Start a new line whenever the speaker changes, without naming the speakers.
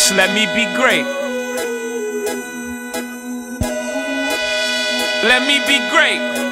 Just let me be great. Let me be great.